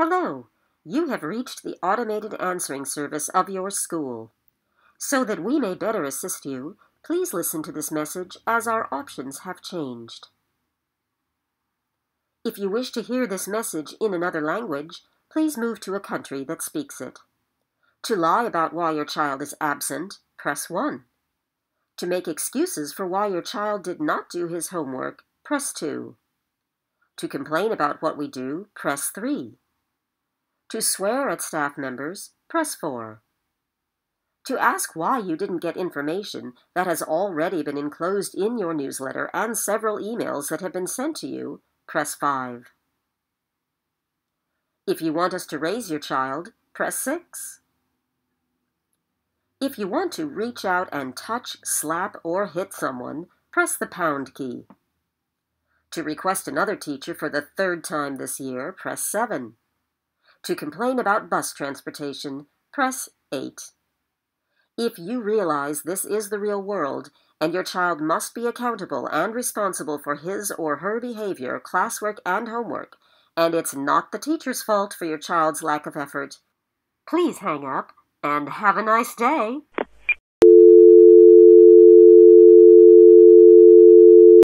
Hello, you have reached the automated answering service of your school. So that we may better assist you, please listen to this message as our options have changed. If you wish to hear this message in another language, please move to a country that speaks it. To lie about why your child is absent, press 1. To make excuses for why your child did not do his homework, press 2. To complain about what we do, press 3. To swear at staff members, press 4. To ask why you didn't get information that has already been enclosed in your newsletter and several emails that have been sent to you, press 5. If you want us to raise your child, press 6. If you want to reach out and touch, slap, or hit someone, press the pound key. To request another teacher for the third time this year, press 7. To complain about bus transportation, press 8. If you realize this is the real world and your child must be accountable and responsible for his or her behavior, classwork, and homework, and it's not the teacher's fault for your child's lack of effort, please hang up and have a nice day.